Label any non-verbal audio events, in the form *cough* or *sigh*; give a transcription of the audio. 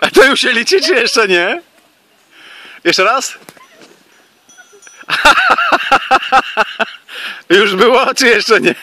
A to już się liczy, czy jeszcze nie? Jeszcze raz? *laughs* Już było, czy jeszcze nie?